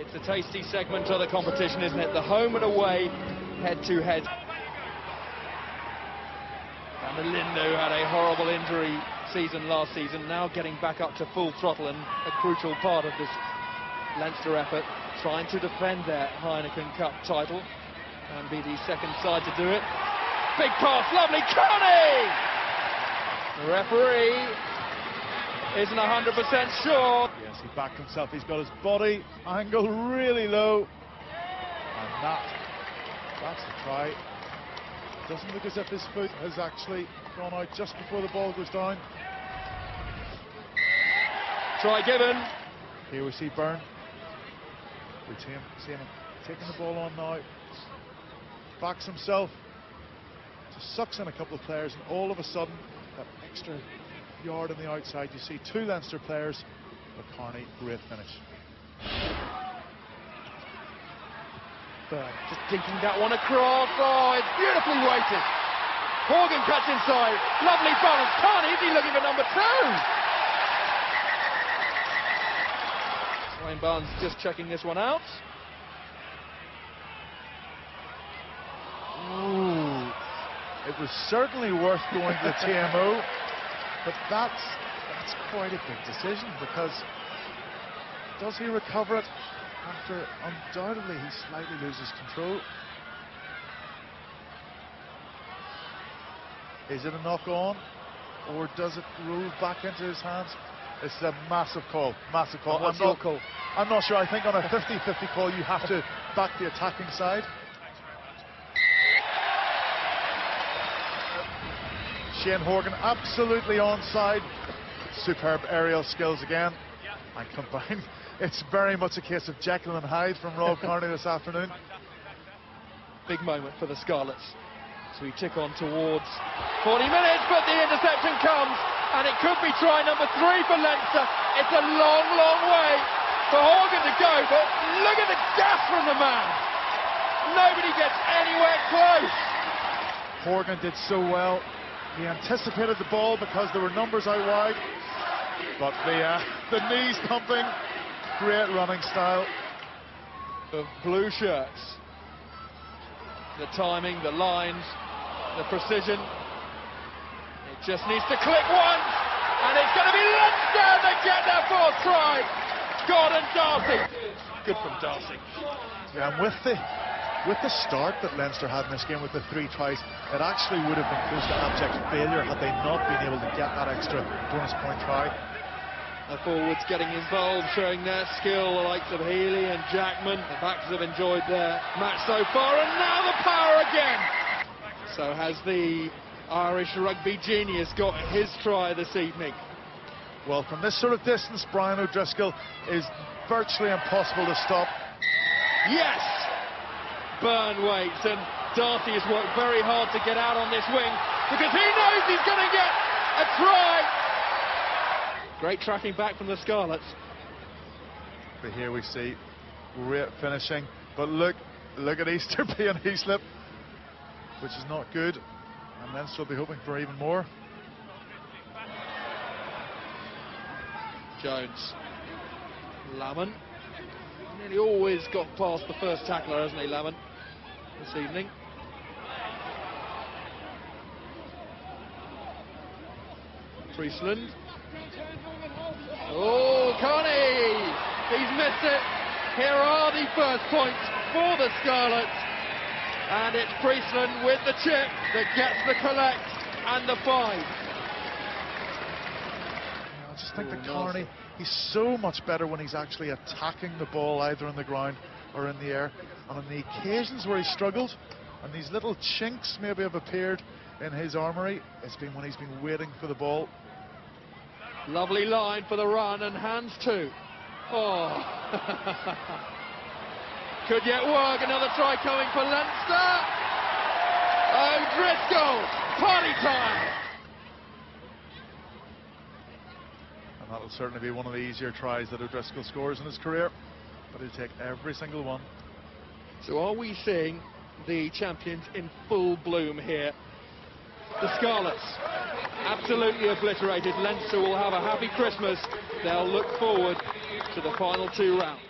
It's a tasty segment of the competition, isn't it? The home and away, head-to-head. And Lindo had a horrible injury season last season, now getting back up to full throttle and a crucial part of this Leinster effort, trying to defend their Heineken Cup title and be the second side to do it. Big pass, lovely, Kearney! The referee isn't 100% sure. Yes, he backed himself. He's got his body angle really low. And that, that's the try. Doesn't look as if his foot has actually gone out just before the ball goes down. Try given. Here we see Byrne. We see him, see him taking the ball on now. Backs himself. Just sucks in a couple of players, and all of a sudden, that extra yard on the outside, you see two Leinster players. But Kearney, great finish. Byrne just dinking that one across. Oh, it's beautifully weighted. Horgan cuts inside. Lovely balance. Kearney, is he looking for number two? Wayne Barnes just checking this one out. Ooh, it was certainly worth going to the TMO, but that's that's quite a big decision because does he recover it after undoubtedly he slightly loses control? Is it a knock on or does it roll back into his hands? This is a massive call, massive call. I'm not, call? I'm not sure. I think on a 50-50 call you have to back the attacking side. Shane Horgan absolutely onside. Superb aerial skills again. And combined, it's very much a case of Jekyll and Hyde from Rob Kearney this afternoon. Big moment for the Scarlets. So we tick on towards 40 minutes, but the interception comes, and it could be try number three for Leinster. It's a long, long way for Horgan to go, but look at the gas from the man. Nobody gets anywhere close. Horgan did so well. He anticipated the ball because there were numbers out wide, but the uh, the knees pumping, great running style. Of blue shirts. The timing, the lines, the precision. It just needs to click once, and it's going to be Leinster that get their fourth try. Gordon D'Arcy. Good from D'Arcy. Yeah, and with the with the start that Leinster had in this game with the three tries, it actually would have been close to abject failure had they not been able to get that extra bonus point try. The forwards getting involved, showing their skill, the likes of Healy and Jackman. The backs have enjoyed their match so far, and now the power again. So has the Irish rugby genius got his try this evening? Well, from this sort of distance, Brian O'Driscoll is virtually impossible to stop. Yes! Byrne waits, and D'Arcy has worked very hard to get out on this wing because he knows he's going to get a try. Great tracking back from the Scarlets. But here we see great finishing. But look, look at Easterby and Heaslip, which is not good. And Leinster will be hoping for even more. Jones. Lamont. Nearly always got past the first tackler, hasn't he, Lamont, this evening? Priestland. Oh, Kearney! He's missed it. Here are the first points for the Scarlets. And it's Priestland with the chip that gets the collect and the five. I just think that Kearney, he's so much better when he's actually attacking the ball either on the ground or in the air. And on the occasions where he struggled, and these little chinks maybe have appeared in his armoury, it's been when he's been waiting for the ball. Lovely line for the run and hands too. Oh. Could yet work. Another try coming for Leinster. O'Driscoll. Party time. And that'll certainly be one of the easier tries that O'Driscoll scores in his career. But he'll take every single one. So are we seeing the champions in full bloom here? The Scarlets absolutely obliterated. Leinster will have a happy Christmas. They'll look forward to the final two rounds.